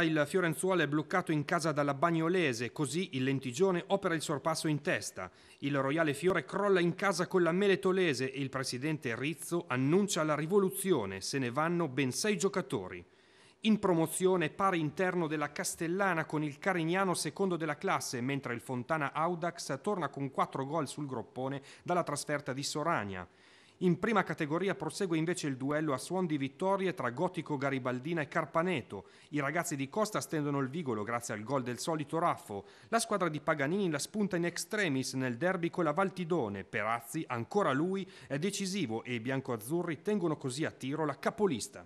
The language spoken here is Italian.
Il Fiorenzuolo è bloccato in casa dalla Bagnolese, così il Lentigione opera il sorpasso in testa. Il Royale Fiore crolla in casa con la Meletolese e il presidente Rizzo annuncia la rivoluzione, se ne vanno ben sei giocatori. In promozione pari interno della Castellana con il Carignano secondo della classe, mentre il Fontana Audax torna con quattro gol sul groppone dalla trasferta di Soragna. In prima categoria prosegue invece il duello a suon di vittorie tra Gotico Garibaldina e Carpaneto. I ragazzi di Costa stendono il vigolo grazie al gol del solito Raffo. La squadra di Paganini la spunta in extremis nel derby con la Valtidone. Perazzi, ancora lui, è decisivo e i biancoazzurri tengono così a tiro la capolista.